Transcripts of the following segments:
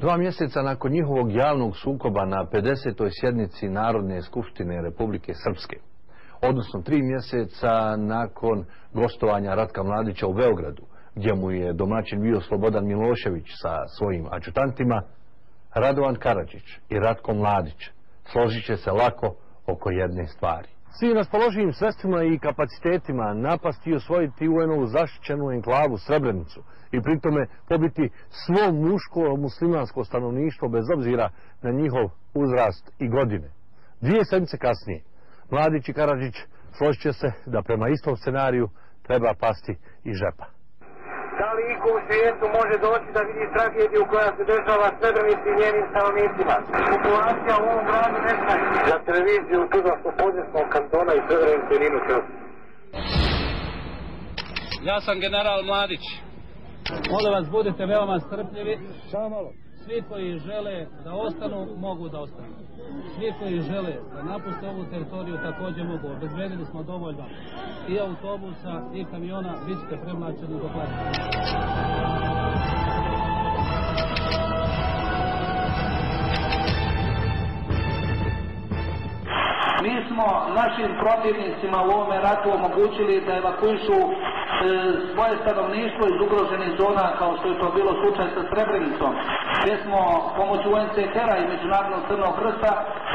Dva mjeseca nakon njihovog javnog sukoba na 50. sjednici Narodne skupštine Republike Srpske, odnosno tri mjeseca nakon gostovanja Ratka Mladića u Beogradu, gdje mu je domaćin bio Slobodan Milošević sa svojim ačutantima, Radovan Karadžić i Ratko Mladić složit će se lako oko jedne stvari. Svim raspoloživim sredstvima i kapacitetima napasti i osvojiti UN-ovu zaštićenu enklavu Srebrenicu i pritome pobiti svo muško muslimansko stanovništvo bez obzira na njihov uzrast i godine. Dvije sedmice kasnije, Mladić i Karadžić složit će se da prema istom scenariju treba pasti i žepa. Da li iko u svijetu može doći da vidi tragediju koja se dešava Srebrenici i njenim stanovnicima? Populacija u ovom gradu nestaje. Za televiziju Tuzlanskog podnjesnog kantona i Srebrenice i Ninu. Ja sam general Mladić. Molim vas, budite veoma strpljivi. Samo malo. Svi koji žele da ostanu, mogu da ostanu. Svi koji žele da napuste ovu teritoriju, također mogu. Obezbedili smo dovoljno i autobusa i kamiona, vi ćete premlačeni do plata. Mi smo našim protivnicima u ovome ratu omogućili da evakuišu E, svoje stanovništvo iz ugroženih zona kao što je to bilo slučaj sa Srebrenicom gdje smo pomoću UNCHR-a i Međunarodnog crnog hrsta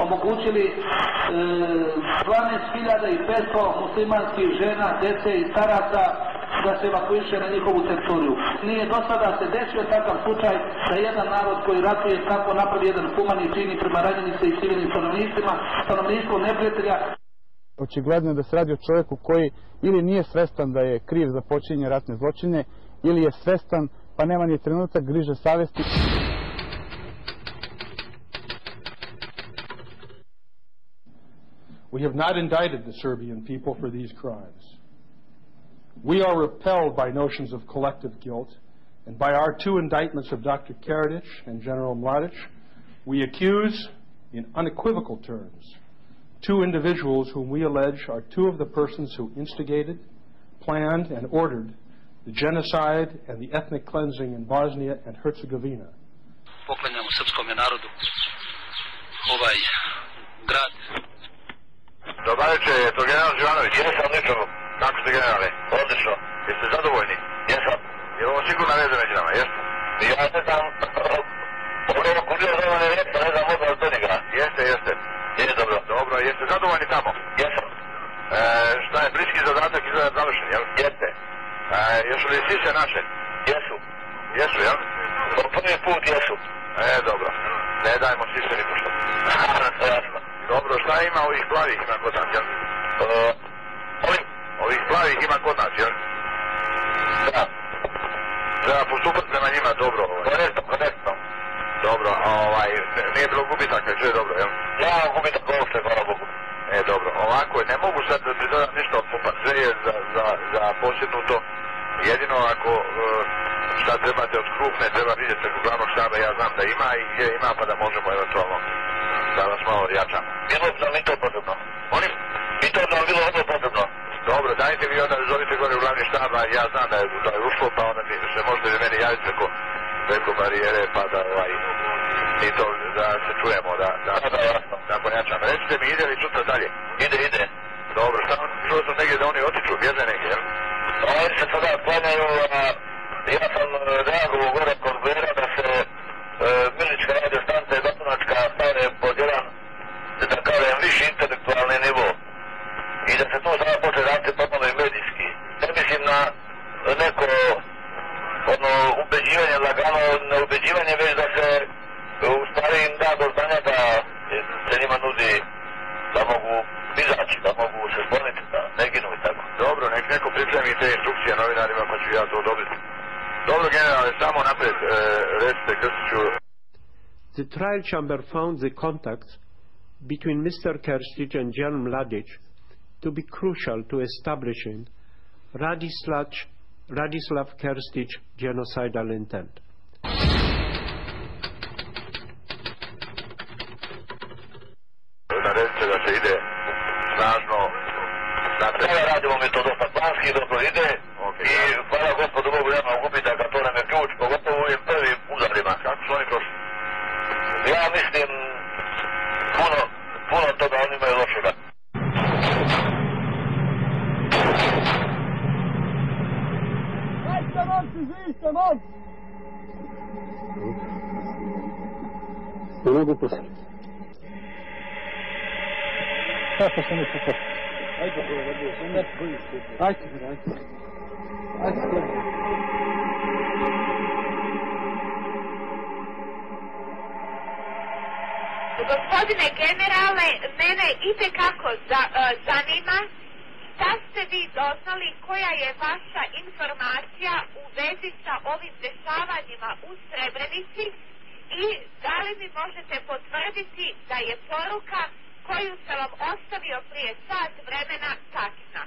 omogućili e, 12.500 muslimanskih žena, dece i staraca da se evakuiše na njihovu teritoriju. Nije do sada se desio takav slučaj da jedan narod koji ratuje tako napravi jedan humani čini prema ranjenice i civilnim stanovnicima, stanovništvo neprijatelja. Očigledno je da se radi o čovjeku koji ili nije svestan da je kriv za počinje ratne zločine, ili je svestan pa nema ni trenutak griže savesti. We have not indicted the Serbian people for these crimes. We are repelled by notions of collective guilt, and by our two indictments of Dr. Karadzic and General Mladic, we accuse, in unequivocal terms, two individuals whom we allege are two of the persons who instigated, planned, and ordered the genocide and the ethnic cleansing in Bosnia and Herzegovina. Poklanjamo srpskom narodu ovaj grad. Dobar večer, to general Živanović. Jesam, odlično. Kako ste generale? Odlično. Jeste zadovoljni? Jesam. Je ovo sigurna veza među nama? Jesmo. Ja ne znam, jeste zadovoljni tamo? Jesam. E, šta je, bliski zadatak izgleda završen, jel? Jeste. E, jesu li sise naše? Jesu. Jesu, jel? Po prvi put jesu. E, dobro. Ne dajmo sise ni pošto. Jasno. Dobro, šta ima ovih plavih ima kod nas, jel? Uh, ovih, ovih plavih ima kod nas, jel? Da. Treba postupati prema njima dobro. Ovaj. Korektno, korektno. Dobro, a ovaj, nije bilo gubitaka, sve je dobro, jel? Ja, gubitak uopšte, hvala Bogu. E, dobro, ovako, ne mogu sad da pridodam ništa od popanzreje za, za, za posjednuto. Jedino ako uh, šta trebate od krupne, treba vidjeti preko glavnog štaba, ja znam da ima i gdje ima, pa da možemo eventualno da vas malo jačamo. Bilo bi nam i to potrebno. Oni, i to nam bilo vrlo potrebno. Dobro, dajte mi onda, zovite gore u glavni štab, a ja znam da je, da je ušlo, pa onda mi se možete meni javiti preko, preko barijere, pa da ovaj, i to da se čujemo, da, da, da, da, pojačam. Recite mi, ide li sutra dalje? Ide, ide. Dobro, šta, čuo sam negdje da oni otiču, bježe negdje, jel? Oni se sada planjaju, a ja sam reagovao gore kod Vera da se e, Milička radio stanca i Batunačka stane pod jedan, da kažem, viši intelektualni nivo. I da se to sada počne raditi ubeđivanje lagano, ubeđivanje već da se u stvari im da do znanja da se njima nudi da mogu izaći, da mogu se skloniti, da ne ginu i tako. Dobro, nek neko pripremi te instrukcije novinarima pa ću ja to dobiti. Dobro, generale, samo napred, e, recite Krstiću. The trial chamber found the contacts between Mr. Kerstich and Jan Mladic to be crucial to establishing Radislav, Radislav Kerstich genocidal intent. Radimo mi to dosta planski, dobro ide. Okay, I hvala gospodu Bogu, nema gubitaka, to nam je ključ, pogotovo u ovim prvim udarima. Kako su oni prošli? Ja mislim puno, puno toga oni imaju lošega. Ajde, momci, živite, momci! Ne mogu posjeti. Kako se ne popa? Ajde, ajde, ajde. Ajde, ajde. Gospodine generale, mene ite kako za, uh, zanima šta ste vi doznali, koja je vaša informacija u vezi sa ovim dešavanjima u Srebrenici i da li mi možete potvrditi da je poruka koju sam vam ostavio prije sat vremena tačna?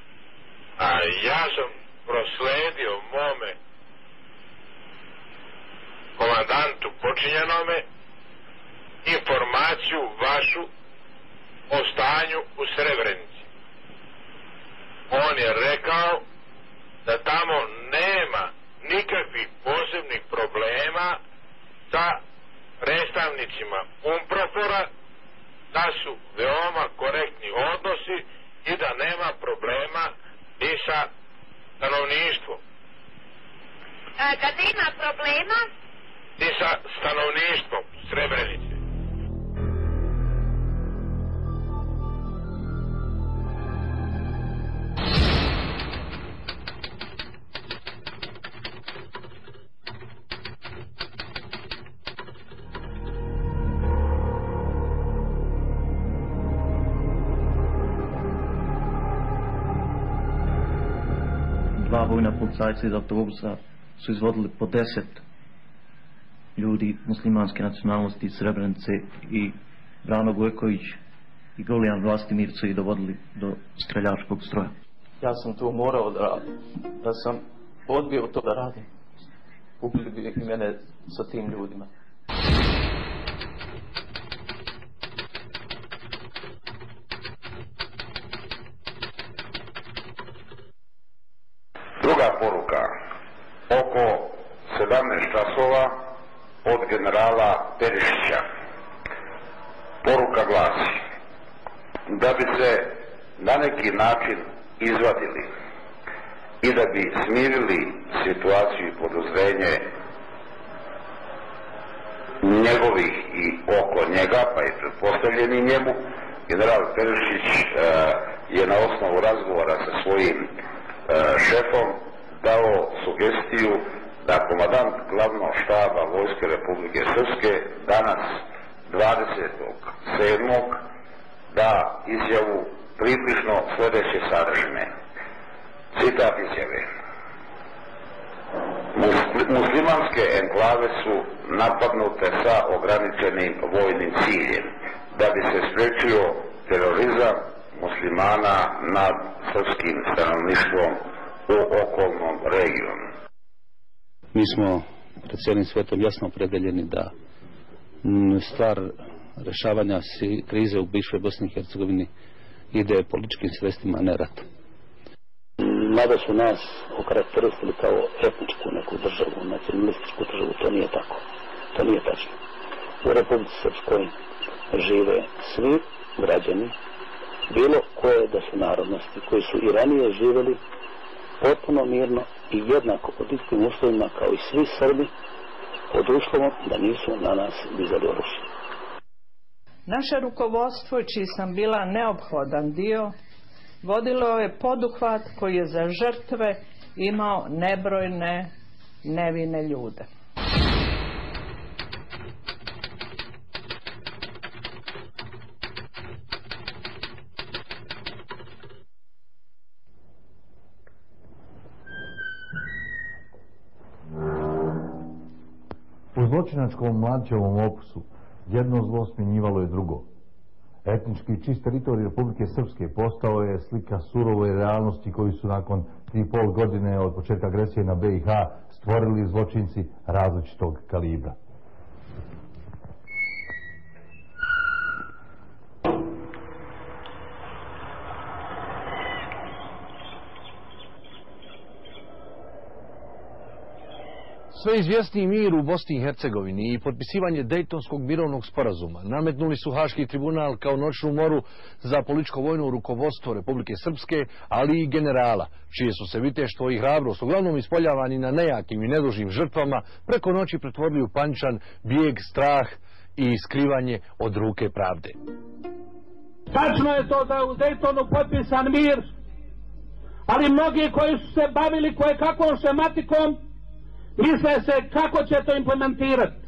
A ja sam prosledio mome komandantu počinjenome informaciju vašu o stanju u Srebrenici. On je rekao da tamo nema nikakvih posebnih problema sa predstavnicima Umprofora, da su veoma korektni odnosi i da nema problema ni sa stanovništvom. E, da nema problema? Ni sa stanovništvom Srebrenice. Vojna policajca iz autobusa su izvodili po deset ljudi muslimanske nacionalnosti iz Srebrenice i Brano Gojković i Golijan Vlastimir su ih dovodili do streljačkog stroja. Ja sam to morao da radim. Da sam odbio to da radim. Ubili bi mene sa tim ljudima. Druga poruka. Oko 17 časova od generala Perišića. Poruka glasi da bi se na neki način izvadili i da bi smirili situaciju i podozrenje njegovih i oko njega, pa i pretpostavljeni njemu, general Perišić e, je na osnovu razgovora sa svojim e, šefom dao sugestiju da komadant glavnog štaba Vojske Republike Srpske danas 27. da izjavu približno sljedeće sadržine. Citat izjave. Musli- Muslimanske enklave su napadnute sa ograničenim vojnim ciljem da bi se sprečio terorizam muslimana nad srpskim stanovništvom u okolnom regionu. Mi smo pred cijelim svetom jasno opredeljeni da stvar rešavanja krize u bivšoj Bosni i Hercegovini ide političkim sredstvima, a ne ratom. Mada su nas okarakteristili kao etničku neku državu, nacionalističku državu, to nije tako. To nije tačno. U Republici Srpskoj žive svi građani, bilo koje da su narodnosti, koji su i ranije živjeli potpuno mirno i jednako pod istim uslovima kao i svi Srbi, pod uslovom da nisu na nas dizali oružje. Naše rukovodstvo, čiji sam bila neophodan dio, vodilo je poduhvat koji je za žrtve imao nebrojne nevine ljude. U zločinačkom mlađevom opusu jedno zlo smjenjivalo je drugo. Etnički čist teritorij Republike Srpske postao je slika surove realnosti koji su nakon tri i pol godine od početka agresije na BiH stvorili zločinci različitog kalibra. Sve izvjesni mir u Bosni i Hercegovini i potpisivanje Dejtonskog mirovnog sporazuma nametnuli su Haški tribunal kao noćnu moru za političko-vojno rukovodstvo Republike Srpske, ali i generala, čije su se viteštvo i hrabrost uglavnom ispoljavani na nejakim i nedužim žrtvama, preko noći pretvorili u pančan, bijeg, strah i skrivanje od ruke pravde. Tačno je to da je u Dejtonu potpisan mir, ali mnogi koji su se bavili koje kakvom šematikom, misle se kako će to implementirati.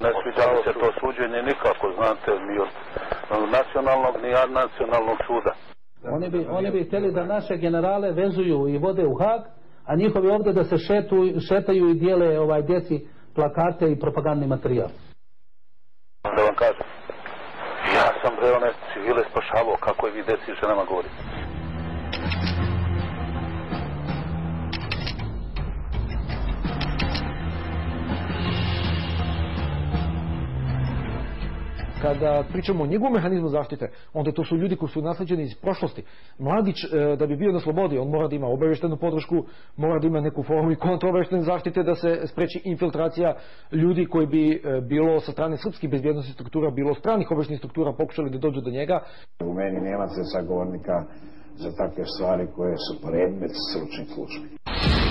Ne sviđa mi se to suđenje nikako, znate, ni od nacionalnog, ni od nacionalnog suda. Oni bi, oni bi htjeli da naše generale vezuju i vode u Hag, a njihovi ovdje da se šetu, šetaju i dijele ovaj djeci plakate i propagandni materijal. Da vam kažem, ja sam bre one civile spašavao, kako je vi deci ženama govoriti. Kada pričamo o njegovom mehanizmu zaštite, onda to su ljudi koji su nasleđeni iz prošlosti. Mladić, e, da bi bio na slobodi, on mora da ima obaveštenu podršku, mora da ima neku formu i kontroveštene zaštite da se spreči infiltracija ljudi koji bi e, bilo sa strane srpskih bezbjednosti struktura, bilo stranih obaveštenih struktura pokušali da dođu do njega. U meni nema se sagovornika za takve stvari koje su predmet stručnih službi.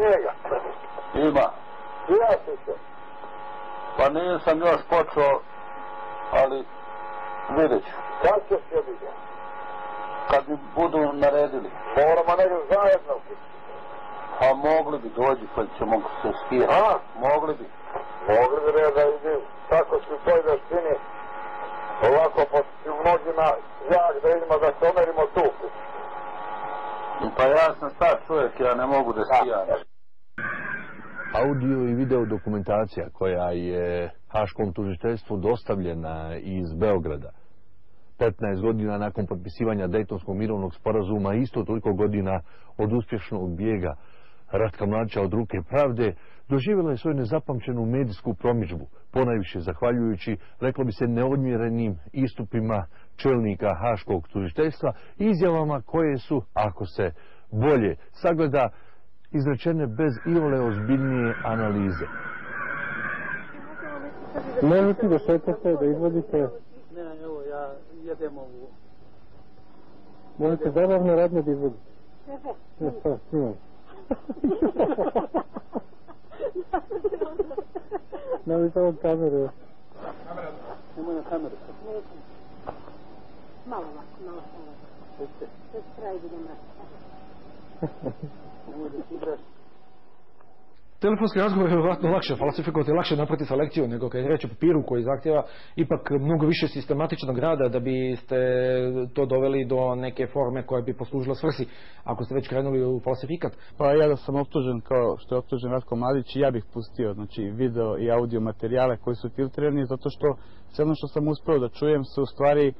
Snijega? Ima. Ja se se. Pa nisam još počeo, ali vidjet ću. Kad ćeš je vidjeti? Kad mi budu naredili. Moramo negdje zajedno. Pa mogli bi dođi kad ćemo se skijati. A? Mogli bi. Mogli bi da ide tako su toj veštini. Ovako po mnogima jak da idemo da se omerimo tuku. Pa ja sam star čovjek, ja ne mogu da skijam. Audio i video dokumentacija koja je Haškom tužiteljstvu dostavljena iz Beograda. 15 godina nakon potpisivanja Dejtonskog mirovnog sporazuma isto toliko godina od uspješnog bijega Ratka Mladića od ruke pravde doživjela je svoju nezapamćenu medijsku promičbu, ponajviše zahvaljujući, reklo bi se, neodmjerenim istupima čelnika Haškog tužiteljstva i izjavama koje su, ako se bolje sagleda, izrečene bez iole ozbiljnije analize. Možete da šetate, da izvodite? Ne, evo, ja jedem ovu. Možete zabavno radno da izvodite? Ne, pa, snimam. Ne, mi samo kameru. Kamera? Nemoj na kameru. Malo ovako, malo ovako. Rasta. Nemoj da ti igraš. Telefonski razgovor je vjerojatno lakše falsifikovati, lakše naprati selekciju nego kad je reč o papiru koji zahtjeva ipak mnogo više sistematičnog rada da biste to doveli do neke forme koja bi poslužila svrsi ako ste već krenuli u falsifikat. Pa ja da sam optužen kao što je optužen Ratko Mladić, ja bih pustio znači, video i audio materijale koji su filtrirani zato što sve ono što sam uspeo da čujem su u stvari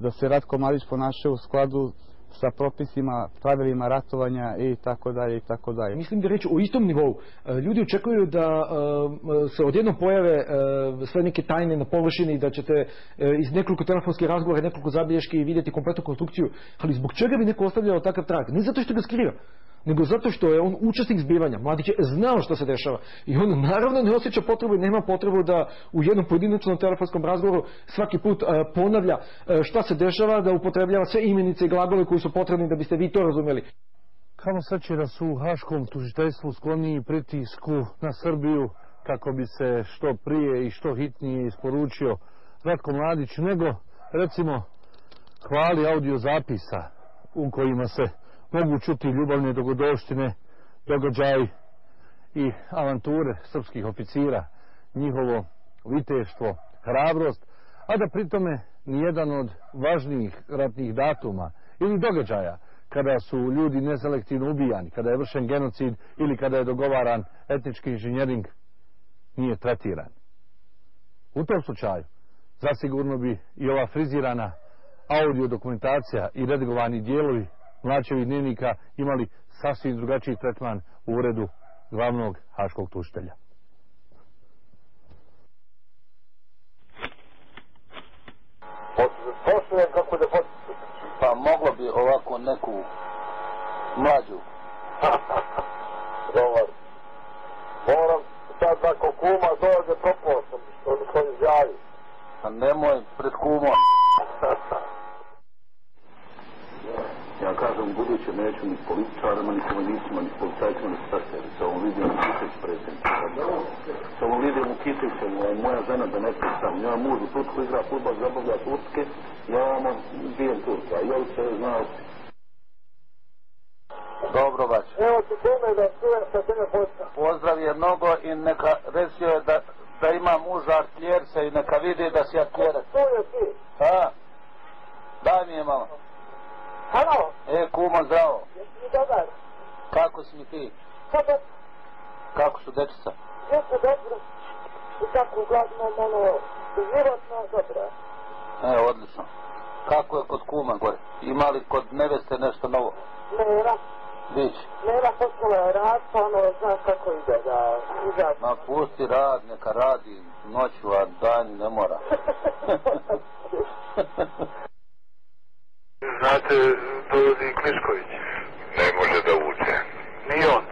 da se Ratko Mladić ponaša u skladu sa propisima, pravilima ratovanja i tako dalje i tako dalje. Mislim da reći o istom nivou. E, ljudi očekuju da e, se odjednom pojave e, sve neke tajne na površini, da ćete iz nekoliko telefonskih razgovora, nekoliko zabilješki vidjeti kompletnu konstrukciju. Ali zbog čega bi neko ostavljao takav trag? Ne zato što ga skriva, nego zato što je on učesnik zbivanja. Mladić je znao što se dešava. I on naravno ne osjeća potrebu i nema potrebu da u jednom pojedinačnom telefonskom razgovoru svaki put uh, ponavlja uh, šta se dešava, da upotrebljava sve imenice i glagole koji su potrebni da biste vi to razumeli. Kamo sreće da su u Haškom tužiteljstvu skloniji pritisku na Srbiju kako bi se što prije i što hitnije isporučio Ratko Mladić, nego recimo hvali audio zapisa u kojima se mogu čuti ljubavne dogodoštine, događaj i avanture srpskih oficira, njihovo viteštvo, hrabrost, a da pritome nijedan od važnijih ratnih datuma ili događaja kada su ljudi neselektivno ubijani, kada je vršen genocid ili kada je dogovaran etnički inženjering, nije tretiran. U tom slučaju, zasigurno bi i ova frizirana audio dokumentacija i redigovani dijelovi mlačevi dnevnika imali sasvim drugačiji tretman u uredu glavnog haškog tuštelja. Poštujem kako da potiče. Pa moglo bi ovako neku mlađu. Dobar. Moram sad ako kuma dođe propao sam, što mi koji izjavi. A nemoj pred kumom. Ja kažem, u buduće neću ni političarima, ni komunistima, ni policajcima, ni staseri. Sa ovom vidio u Kitić predsjednik. Sa ovom vidio u Kitić, moja žena da ne pričam. Ja muž u Tursku igra futbol, zabavlja Turske, ja vam bijem Turka. Ja se znao. Dobro, baš. Evo ti tome da čujem sa tebe počna. Pozdrav je mnogo i neka resio je da, da ima muža artiljerca i neka vidi da si artiljerac. To je ti. A? Daj mi je malo. Halo? E, kumo, zdravo. Jesi mi dobar? Kako si mi ti? Kako? Kako su dečica? Jesi dobro? I tako uglavnom ono, životno dobro. E, odlično. Kako je kod kuma gore? Ima li kod neveste nešto novo? Nera. Bić. Nera počela je rad, pa ono, znaš kako ide da izađe. Ma pusti rad, neka radi noću, a dan ne mora. Znate, dolazi Klišković. Ne može da uđe. Ni on.